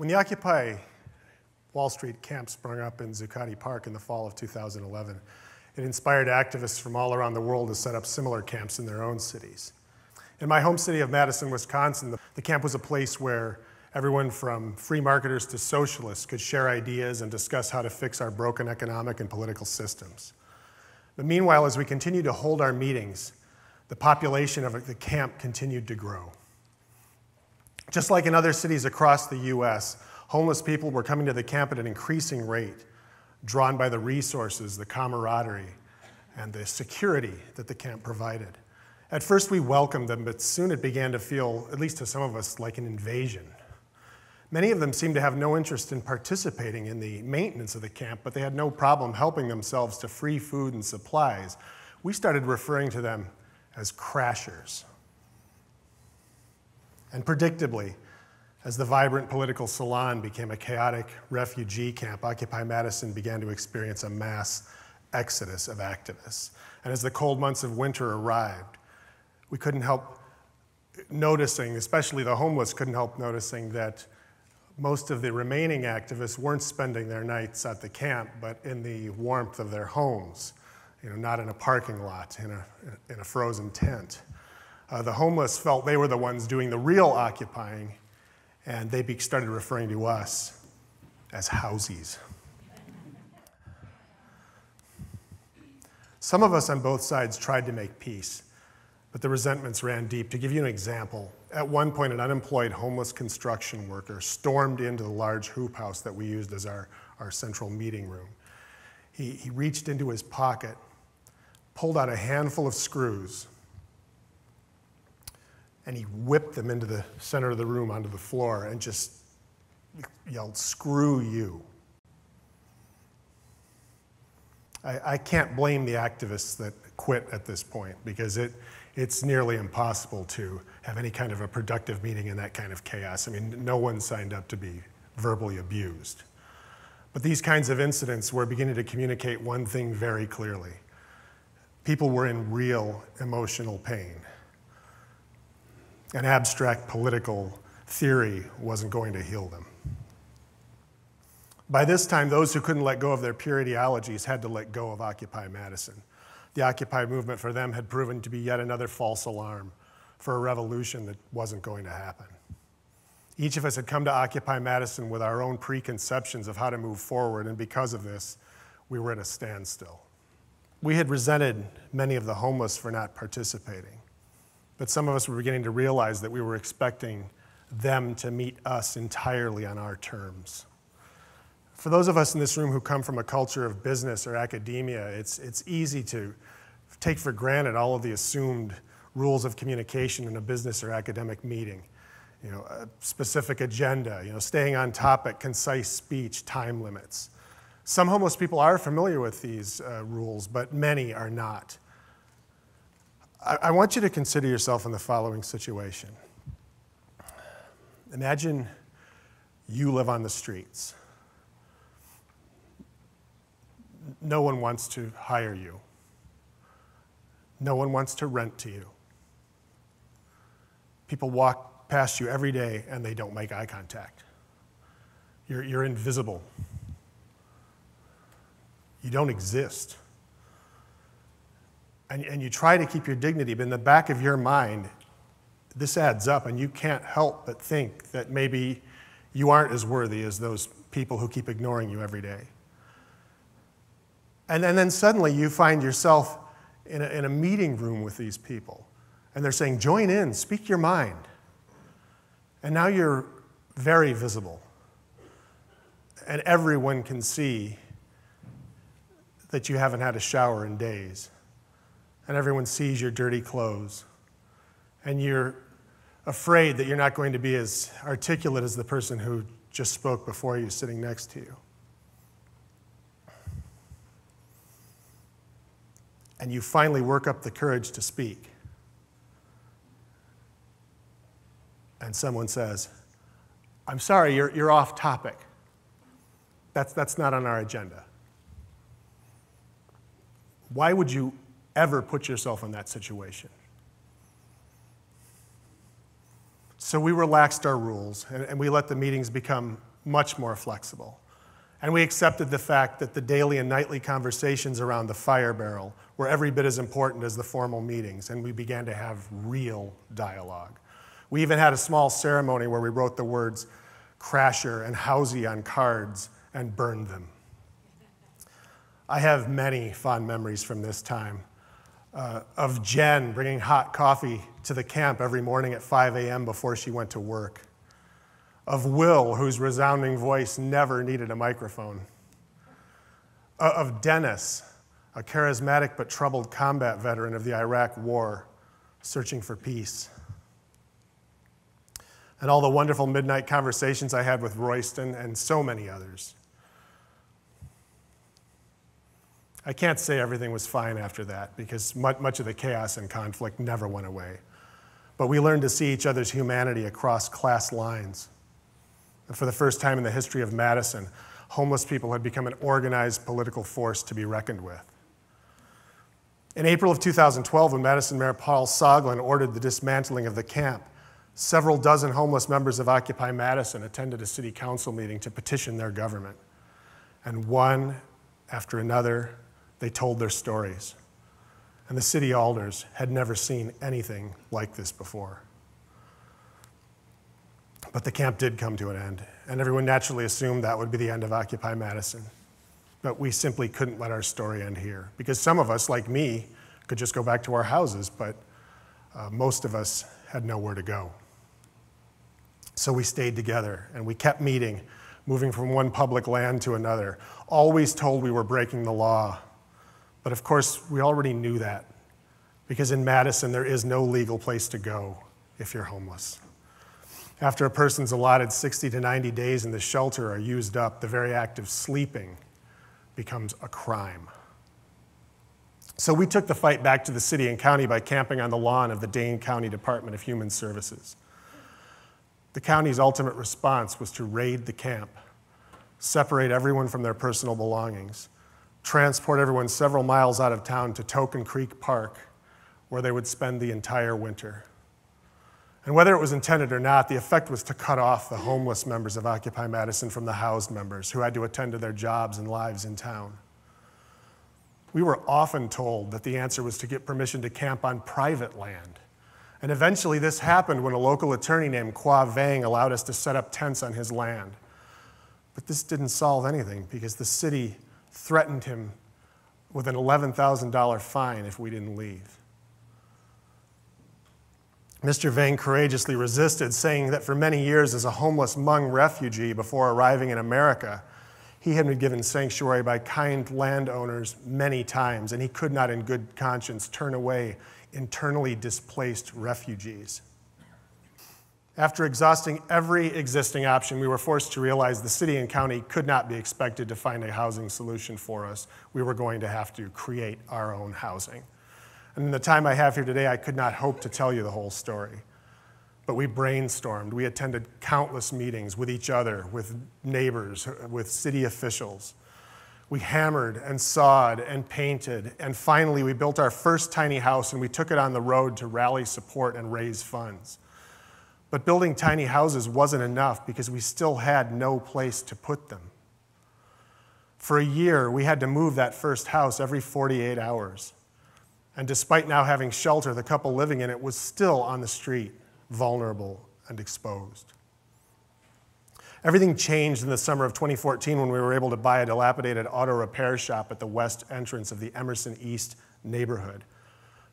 When the Occupy Wall Street camp sprung up in Zuccotti Park in the fall of 2011, it inspired activists from all around the world to set up similar camps in their own cities. In my home city of Madison, Wisconsin, the camp was a place where everyone from free marketers to socialists could share ideas and discuss how to fix our broken economic and political systems. But meanwhile, as we continued to hold our meetings, the population of the camp continued to grow. Just like in other cities across the US, homeless people were coming to the camp at an increasing rate, drawn by the resources, the camaraderie, and the security that the camp provided. At first, we welcomed them, but soon it began to feel, at least to some of us, like an invasion. Many of them seemed to have no interest in participating in the maintenance of the camp, but they had no problem helping themselves to free food and supplies. We started referring to them as crashers. And predictably, as the vibrant political salon became a chaotic refugee camp, Occupy Madison began to experience a mass exodus of activists. And as the cold months of winter arrived, we couldn't help noticing, especially the homeless couldn't help noticing that most of the remaining activists weren't spending their nights at the camp, but in the warmth of their homes, you know, not in a parking lot, in a, in a frozen tent. Uh, the homeless felt they were the ones doing the real occupying, and they started referring to us as housies. Some of us on both sides tried to make peace, but the resentments ran deep. To give you an example, at one point, an unemployed homeless construction worker stormed into the large hoop house that we used as our, our central meeting room. He, he reached into his pocket, pulled out a handful of screws, and he whipped them into the center of the room onto the floor and just yelled, Screw you. I, I, can't blame the activists that quit at this point because it, it's nearly impossible to have any kind of a productive meeting in that kind of chaos. I mean, no one signed up to be verbally abused. But these kinds of incidents were beginning to communicate one thing very clearly people were in real emotional pain an abstract political theory wasn't going to heal them. By this time, those who couldn't let go of their pure ideologies had to let go of Occupy Madison. The Occupy movement for them had proven to be yet another false alarm for a revolution that wasn't going to happen. Each of us had come to Occupy Madison with our own preconceptions of how to move forward, and because of this, we were at a standstill. We had resented many of the homeless for not participating. But some of us were beginning to realize that we were expecting them to meet us entirely on our terms. For those of us in this room who come from a culture of business or academia, it's, it's easy to take for granted all of the assumed rules of communication in a business or academic meeting. You know, a specific agenda, you know, staying on topic, concise speech, time limits. Some homeless people are familiar with these uh, rules, but many are not. I, want you to consider yourself in the following situation. Imagine you live on the streets. No one wants to hire you. No one wants to rent to you. People walk past you every day and they don't make eye contact. You're, you're invisible. You don't exist and, and you try to keep your dignity, but in the back of your mind, this adds up, and you can't help but think that maybe you aren't as worthy as those people who keep ignoring you every day. And, and then suddenly you find yourself in a, in a meeting room with these people, and they're saying, Join in, speak your mind. And now you're very visible, and everyone can see that you haven't had a shower in days and everyone sees your dirty clothes. And you're afraid that you're not going to be as articulate as the person who just spoke before you sitting next to you. And you finally work up the courage to speak. And someone says, I'm sorry, you're, you're off topic. That's, that's not on our agenda. Why would you ever put yourself in that situation? So we relaxed our rules and, and, we let the meetings become much more flexible. And we accepted the fact that the daily and nightly conversations around the fire barrel were every bit as important as the formal meetings, and we began to have real dialogue. We even had a small ceremony where we wrote the words Crasher and Housey on cards and burned them. I have many fond memories from this time uh, of Jen bringing hot coffee to the camp every morning at 5 a.m. before she went to work, of Will, whose resounding voice never needed a microphone, uh, of Dennis, a charismatic but troubled combat veteran of the Iraq War, searching for peace. And all the wonderful midnight conversations I had with Royston and so many others. I can't say everything was fine after that because much of the chaos and conflict never went away. But we learned to see each other's humanity across class lines. And for the first time in the history of Madison, homeless people had become an organized political force to be reckoned with. In April of 2012, when Madison Mayor Paul Soglin ordered the dismantling of the camp, several dozen homeless members of Occupy Madison attended a city council meeting to petition their government. And one after another they told their stories. And the city alders had never seen anything like this before. But the camp did come to an end, and everyone naturally assumed that would be the end of Occupy Madison. But we simply couldn't let our story end here, because some of us, like me, could just go back to our houses, but uh, most of us had nowhere to go. So we stayed together, and we kept meeting, moving from one public land to another, always told we were breaking the law, but of course, we already knew that because in Madison, there is no legal place to go if you're homeless. After a person's allotted 60 to 90 days in the shelter are used up, the very act of sleeping becomes a crime. So we took the fight back to the city and county by camping on the lawn of the Dane County Department of Human Services. The county's ultimate response was to raid the camp, separate everyone from their personal belongings, transport everyone several miles out of town to Token Creek Park, where they would spend the entire winter. And whether it was intended or not, the effect was to cut off the homeless members of Occupy Madison from the housed members who had to attend to their jobs and lives in town. We were often told that the answer was to get permission to camp on private land. And eventually, this happened when a local attorney named Qua Vang allowed us to set up tents on his land. But this didn't solve anything because the city threatened him with an $11,000 fine if we didn't leave. Mr. Vang courageously resisted, saying that for many years, as a homeless Hmong refugee before arriving in America, he had been given sanctuary by kind landowners many times, and he could not, in good conscience, turn away internally displaced refugees. After exhausting every existing option, we were forced to realize the city and county could not be expected to find a housing solution for us. We were going to have to create our own housing. And in the time I have here today, I could not hope to tell you the whole story. But we brainstormed. We attended countless meetings with each other, with neighbors, with city officials. We hammered and sawed and painted. And finally, we built our first tiny house and we took it on the road to rally support and raise funds. But building tiny houses wasn't enough because we still had no place to put them. For a year, we had to move that first house every 48 hours. And despite now having shelter, the couple living in it was still on the street, vulnerable and exposed. Everything changed in the summer of 2014 when we were able to buy a dilapidated auto repair shop at the west entrance of the Emerson East neighborhood.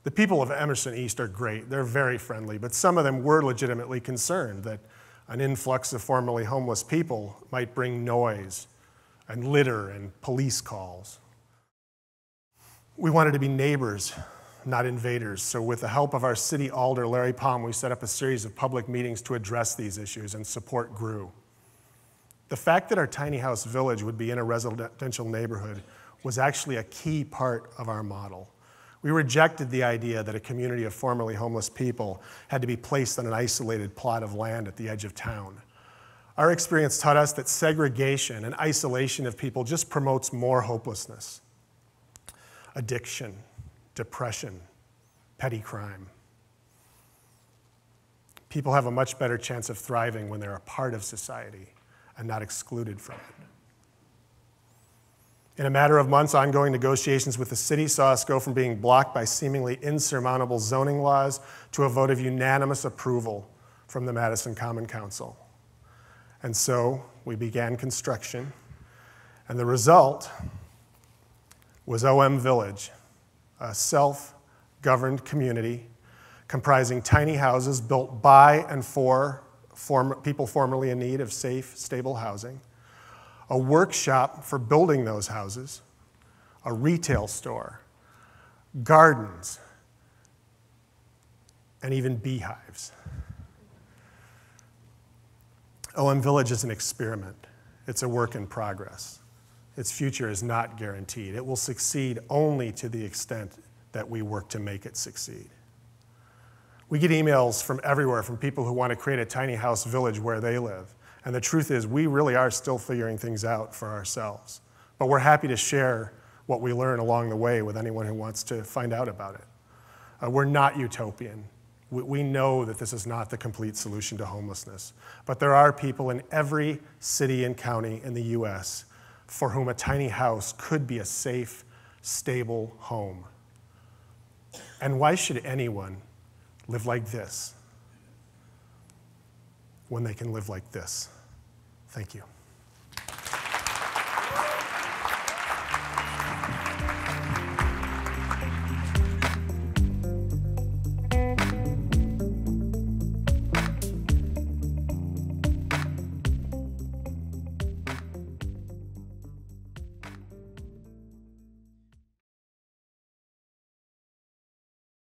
The people of Emerson East are great. They're very friendly, but some of them were legitimately concerned that an influx of formerly homeless people might bring noise and litter and police calls. We wanted to be neighbors, not invaders. So, with the help of our city alder, Larry Palm, we set up a series of public meetings to address these issues, and support grew. The fact that our tiny house village would be in a residential neighborhood was actually a key part of our model. We rejected the idea that a community of formerly homeless people had to be placed on an isolated plot of land at the edge of town. Our experience taught us that segregation and isolation of people just promotes more hopelessness, addiction, depression, petty crime. People have a much better chance of thriving when they're a part of society and not excluded from it. In a matter of months, ongoing negotiations with the city saw us go from being blocked by seemingly insurmountable zoning laws to a vote of unanimous approval from the Madison Common Council. And so we began construction, and the result was OM Village, a self governed community comprising tiny houses built by and for form, people formerly in need of safe, stable housing a workshop for building those houses, a retail store, gardens, and even beehives. OM Village is an experiment. It's a work in progress. Its future is not guaranteed. It will succeed only to the extent that we work to make it succeed. We get emails from everywhere from people who want to create a tiny house village where they live. And the truth is, we really are still figuring things out for ourselves. But we're happy to share what we learn along the way with anyone who wants to find out about it. Uh, we're not utopian. We, we know that this is not the complete solution to homelessness. But there are people in every city and county in the US for whom a tiny house could be a safe, stable home. And why should anyone live like this when they can live like this? Thank you.